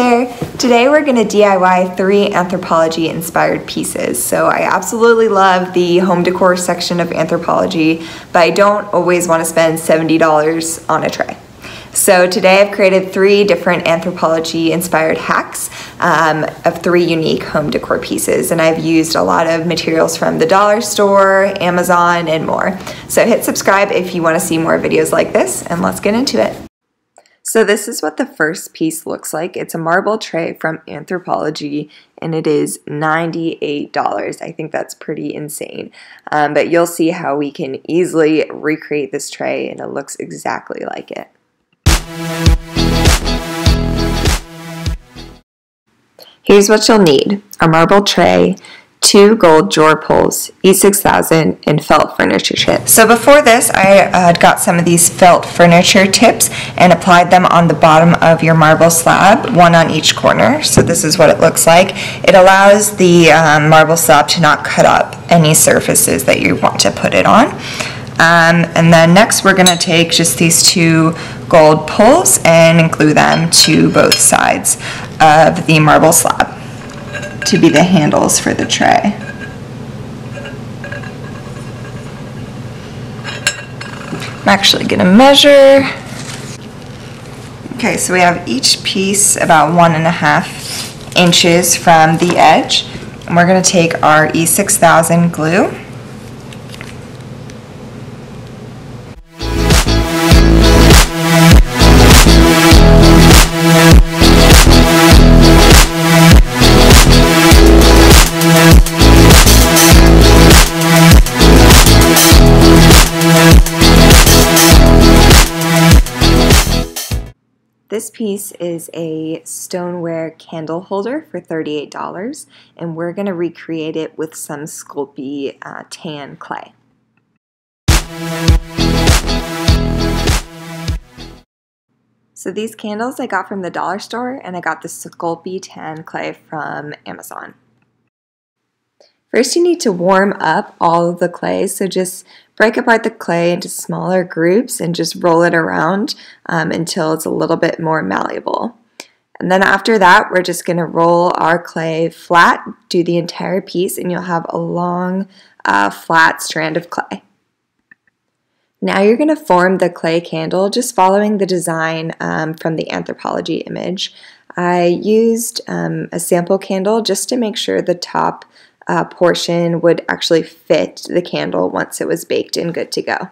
there! Today we're going to DIY three Anthropologie inspired pieces. So I absolutely love the home decor section of Anthropologie, but I don't always want to spend $70 on a tray. So today I've created three different Anthropologie inspired hacks um, of three unique home decor pieces and I've used a lot of materials from the dollar store, Amazon, and more. So hit subscribe if you want to see more videos like this and let's get into it. So this is what the first piece looks like. It's a marble tray from Anthropologie and it is $98. I think that's pretty insane. Um, but you'll see how we can easily recreate this tray and it looks exactly like it. Here's what you'll need. A marble tray, two gold drawer pulls, E6000, and felt furniture tips. So before this, I uh, got some of these felt furniture tips and applied them on the bottom of your marble slab, one on each corner. So this is what it looks like. It allows the um, marble slab to not cut up any surfaces that you want to put it on. Um, and then next we're going to take just these two gold pulls and glue them to both sides of the marble slab to be the handles for the tray. I'm actually going to measure. Okay, so we have each piece about one and a half inches from the edge. And we're going to take our E6000 glue This piece is a stoneware candle holder for $38 and we're going to recreate it with some Sculpey uh, tan clay. So these candles I got from the dollar store and I got the Sculpey tan clay from Amazon. First you need to warm up all of the clay, so just break apart the clay into smaller groups and just roll it around um, until it's a little bit more malleable. And then after that, we're just going to roll our clay flat, do the entire piece, and you'll have a long, uh, flat strand of clay. Now you're going to form the clay candle just following the design um, from the Anthropologie image. I used um, a sample candle just to make sure the top uh, portion would actually fit the candle once it was baked and good to go.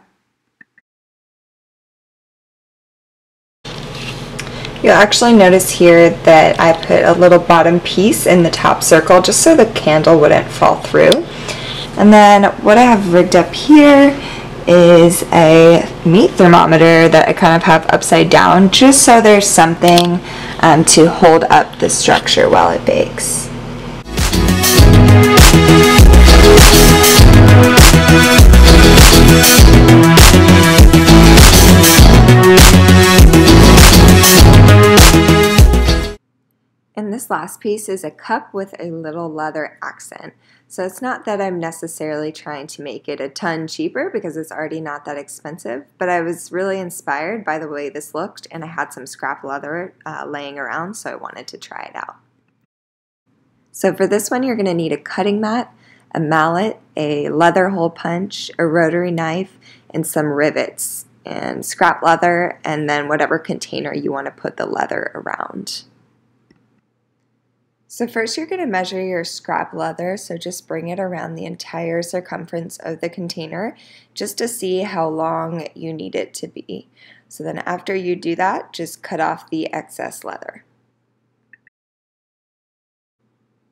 You'll actually notice here that I put a little bottom piece in the top circle just so the candle wouldn't fall through. And then what I have rigged up here is a meat thermometer that I kind of have upside down just so there's something um, to hold up the structure while it bakes. And this last piece is a cup with a little leather accent. So it's not that I'm necessarily trying to make it a ton cheaper because it's already not that expensive, but I was really inspired by the way this looked and I had some scrap leather uh, laying around so I wanted to try it out. So for this one, you're going to need a cutting mat, a mallet, a leather hole punch, a rotary knife, and some rivets, and scrap leather, and then whatever container you want to put the leather around. So first you're going to measure your scrap leather, so just bring it around the entire circumference of the container just to see how long you need it to be. So then after you do that, just cut off the excess leather.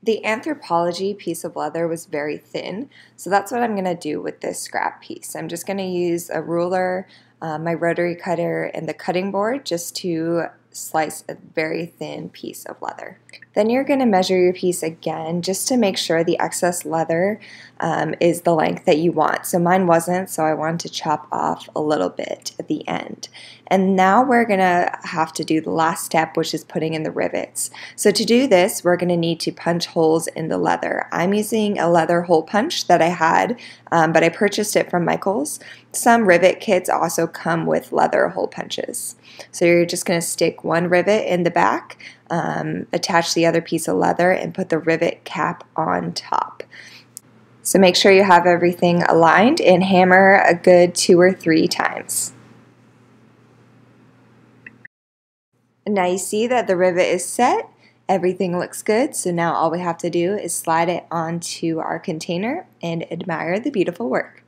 The Anthropologie piece of leather was very thin, so that's what I'm going to do with this scrap piece. I'm just going to use a ruler, uh, my rotary cutter, and the cutting board just to slice a very thin piece of leather. Then you're going to measure your piece again just to make sure the excess leather um, is the length that you want. So mine wasn't, so I wanted to chop off a little bit at the end. And now we're gonna have to do the last step, which is putting in the rivets. So to do this, we're gonna need to punch holes in the leather. I'm using a leather hole punch that I had, um, but I purchased it from Michaels. Some rivet kits also come with leather hole punches. So you're just gonna stick one rivet in the back, um, attach the other piece of leather, and put the rivet cap on top. So make sure you have everything aligned and hammer a good two or three times. Now you see that the rivet is set, everything looks good, so now all we have to do is slide it onto our container and admire the beautiful work.